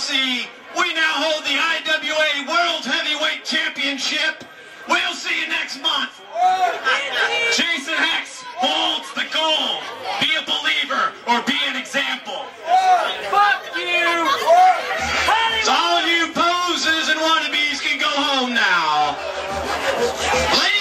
Kelsey. We now hold the IWA World Heavyweight Championship. We'll see you next month. Jason Hexx holds the goal. Be a believer or be an example. Fuck you. All you poses and wannabes can go home now. Ladies